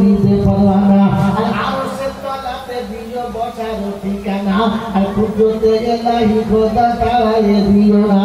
দিতে পারবানা আর আরশের তলাতে দিও বসার ঠিকানা, আর পুজোতে এলাহি খোদা তাড়াইয়ে দিও না।